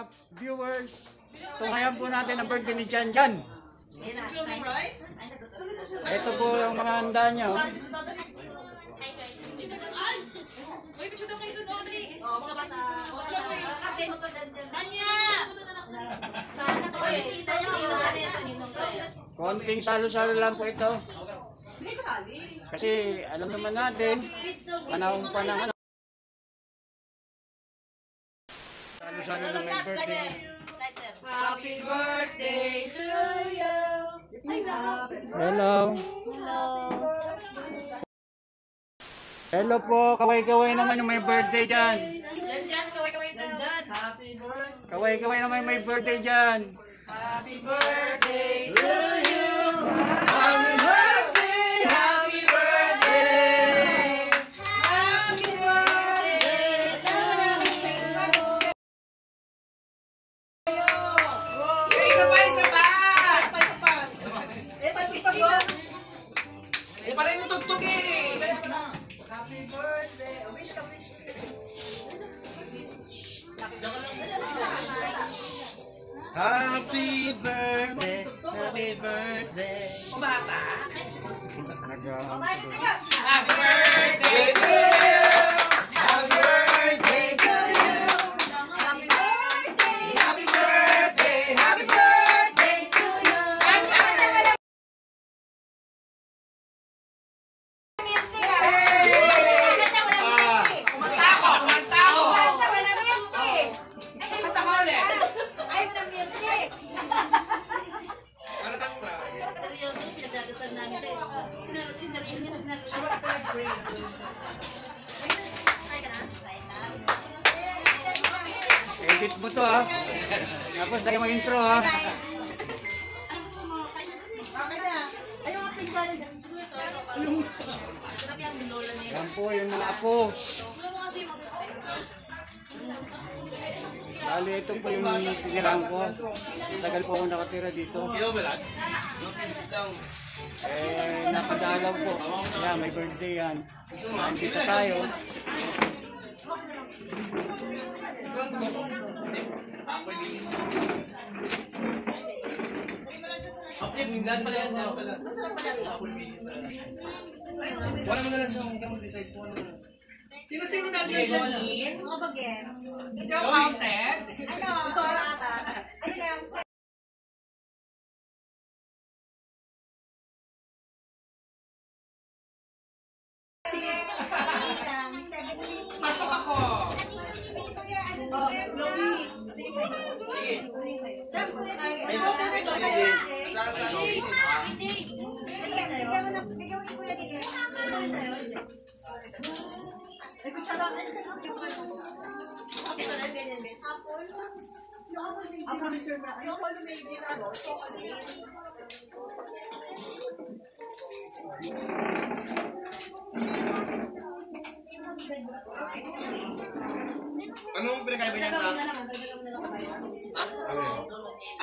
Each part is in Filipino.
mga viewers, tunghayan po natin ang birthday ni Jan Jan. Ito po yung mga handa niya. oh. Konting salo-salo lang po ito. Kasi alam naman natin, panahon pa ng ano. Salo-salo lang may birthday. Happy birthday to you. Hello. Hello po, kaway-kaway naman yung may birthday dyan. Yan, yan. Kaway-kaway daw. Yan, happy birthday. Kaway-kaway naman yung may birthday dyan. Happy birthday to you. Happy birthday. Pala yung tugtog eh. Happy birthday. Wish ka, wish. Happy birthday, happy birthday. Bata. Nag- Happy birthday edit mo to ha. Tapos tayo mag-intro ha. Ano gusto mo? Na eh. Okay na. Ayaw nga pinagdala dyan. Gusto mo ito? Sarap yung lola niya. Yan po yung mga apo. Gusto mo kasi yung. Bali, ito po yung pinirahan ko. Tagal po ako nakatira dito. Eh, napadalaw po. Kaya may birthday yan. Nandito tayo. Wala mo na lang siyang gamot decide kung ano. Sino-sino na dyan, Janine? Mga bagets. Hindi ako counted. Ano? Sora ata. Ano yan? Pasok ako. Saan saan? Anong pinagkaiba niya sa... Ha?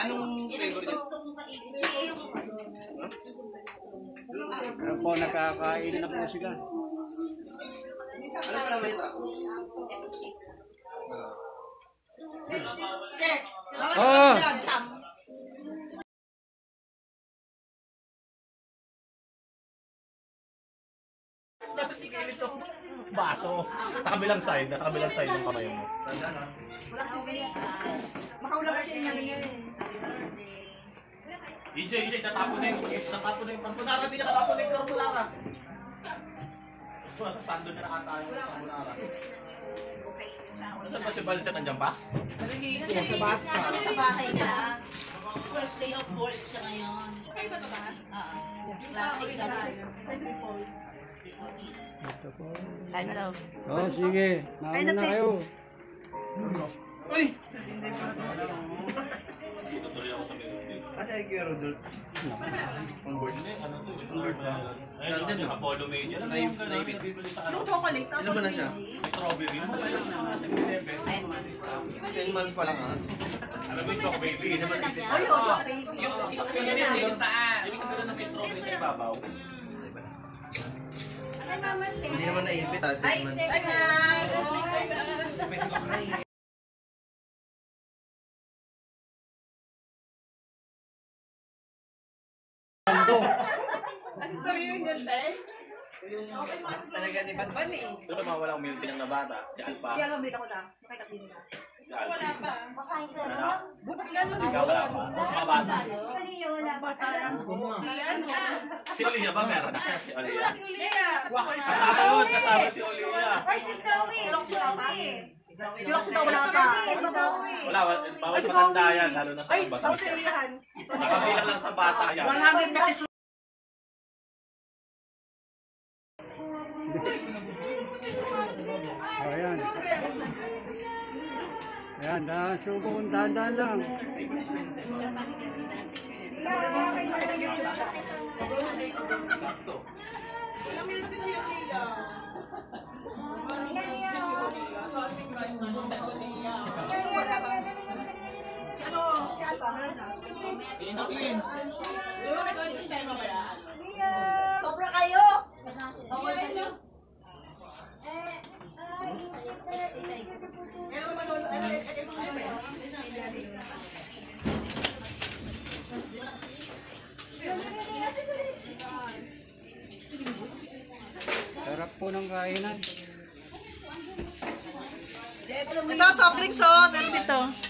Anong flavor niya? Yan po, nakakain na po sila. Ano pala ba ito? Oh! Baso. Sa kabilang side, sa kabilang side ng kamay mo. Makaula kasi niya ngayon. EJ, EJ, tatapon na yung, tatapon na yung carbonara, hindi na tatapon na yung carbonara. Sa sando na nakatayo yung carbonara. Saan ba si Balsa nandiyan pa? Nalinis nga kami sa bahay niya. First day of work siya ngayon. Kayo ba ito ba? Oo. Plastic ka na. Kain na daw. Oh, sige. Nauna na kayo. Uy! Kasi kay Rodolph. On board. Ayun, yung Apollo Major. Yung ganun? Yung chocolate, Ilan ba na siya? Strawberry. Ano ba yun? 10 months pa lang ha. Alam mo yung choc baby. Naman Hindi naman naipit ha. Ay, second! Oh, Ano ba yun yung te? Talaga ni Banban eh. Pero mga walang milk ng nabata. Si Alpha. Siya lang, ko na. Makikat din na. Si Alpha. Ano? Buti yan. Ikaw wala pa. Mga bata. Bata lang. Si ano? Si Olivia ba meron? Si Olivia. Leia! Kasama yun. Kasama si Olivia. Ay, si Zoe! Si Zoe! Si Roxy daw wala pa. Si! Wala. wala- Bawal Ay, si matanda Zoe. yan. Lalo na sa Ay, bata. bawal sa ilihan. Nakabilang lang sa bata yan. 100 pesos. O, ayan. Ayan, dahan suko kung dahan lang. Sobra po ng kainan. Ito, soft drinks oh. Meron dito.